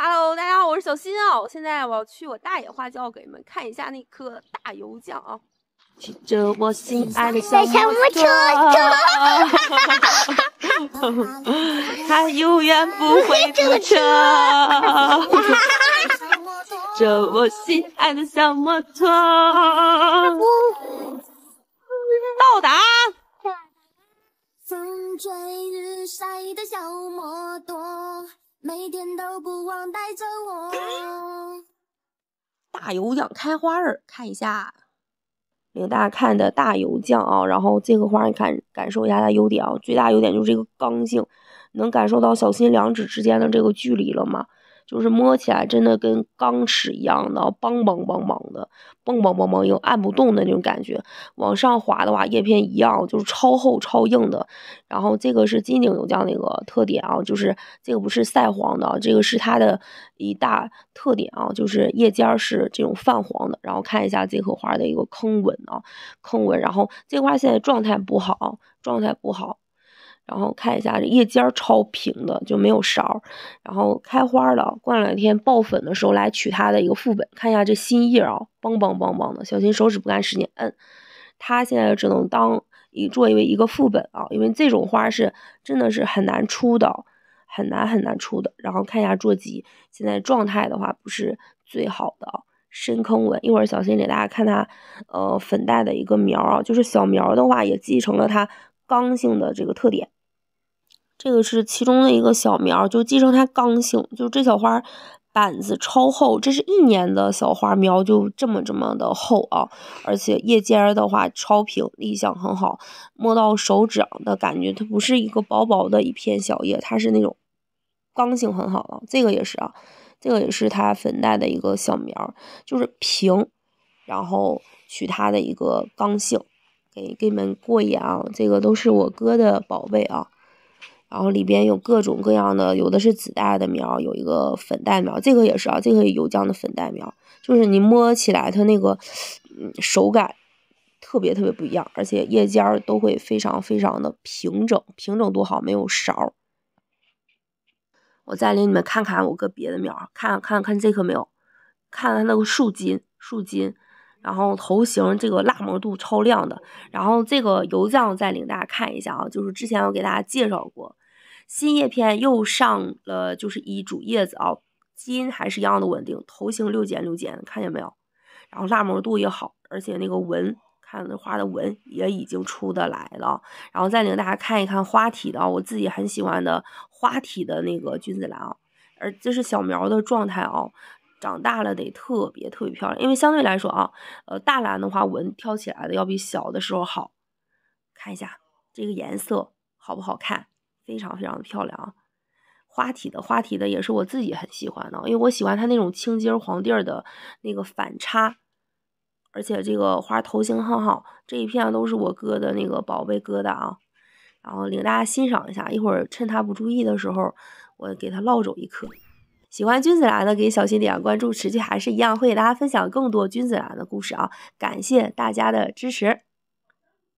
Hello，大家好，我是小新啊。现在我要去我大爷花轿给你们看一下那颗大油酱啊。骑着我心爱的小摩托，它永远不会堵车。骑着我心爱的小摩托，到达。风吹日晒的小摩托，每天都不忘带着我。大油酱开花儿，看一下。领大家看的大油酱啊，然后这个花你看感受一下它优点啊，最大优点就是这个刚性，能感受到小心两指之间的这个距离了吗？就是摸起来真的跟钢尺一样的，梆梆梆梆的，梆梆梆梆硬，按不动的那种感觉。往上滑的话，叶片一样，就是超厚超硬的。然后这个是金顶油酱那个特点啊，就是这个不是晒黄的，这个是它的一大特点啊，就是叶尖是这种泛黄的。然后看一下这棵花的一个坑纹啊，坑纹。然后这花现在状态不好，状态不好。然后看一下这叶尖儿超平的，就没有勺。然后开花了，过两天爆粉的时候来取它的一个副本。看一下这新叶啊，梆梆梆梆的，小心手指不敢使劲摁。它现在只能当一作为一个副本啊，因为这种花是真的是很难出的，很难很难出的。然后看一下座基，现在状态的话不是最好的，深坑纹。一会儿小心给大家看它呃粉黛的一个苗啊，就是小苗的话也继承了它刚性的这个特点。这个是其中的一个小苗，就继承它刚性，就这小花板子超厚，这是一年的小花苗就这么这么的厚啊，而且叶尖的话超平，立项很好，摸到手掌的感觉，它不是一个薄薄的一片小叶，它是那种刚性很好的。这个也是啊，这个也是它粉黛的一个小苗，就是平，然后取它的一个刚性，给给你们过眼啊，这个都是我哥的宝贝啊。然后里边有各种各样的，有的是紫带的苗，有一个粉带苗，这个也是啊，这个油浆的粉带苗，就是你摸起来它那个，嗯，手感特别特别不一样，而且叶尖儿都会非常非常的平整，平整多好，没有勺。我再领你们看看我个别的苗，看看看这棵没有，看它那个树筋，树筋，然后头型这个蜡膜度超亮的，然后这个油酱再领大家看一下啊，就是之前我给大家介绍过。新叶片又上了，就是一主叶子啊，基因还是一样的稳定，头型六尖六尖，看见没有？然后蜡膜度也好，而且那个纹，看那花的纹也已经出得来了。然后再领大家看一看花体的，我自己很喜欢的花体的那个君子兰啊，而这是小苗的状态啊，长大了得特别特别漂亮，因为相对来说啊，呃，大兰的话纹挑起来的要比小的时候好。看一下这个颜色好不好看？非常非常的漂亮啊，花体的花体的也是我自己很喜欢的，因为我喜欢它那种青筋黄地儿的那个反差，而且这个花头型很好，这一片都是我哥的那个宝贝疙瘩啊，然后领大家欣赏一下，一会儿趁他不注意的时候，我给他捞走一颗。喜欢君子兰的给小新点个关注，持续还是一样会给大家分享更多君子兰的故事啊，感谢大家的支持。